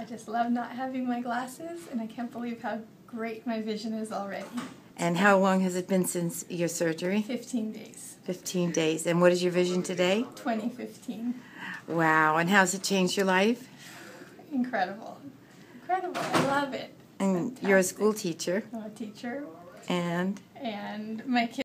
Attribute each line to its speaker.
Speaker 1: I just love not having my glasses, and I can't believe how great my vision is already.
Speaker 2: And how long has it been since your surgery?
Speaker 1: 15 days.
Speaker 2: 15 days. And what is your vision today?
Speaker 1: 2015.
Speaker 2: Wow. And how's it changed your life?
Speaker 1: Incredible. Incredible. I love it.
Speaker 2: And you're a school teacher.
Speaker 1: I'm a teacher,
Speaker 2: And
Speaker 1: and my kids.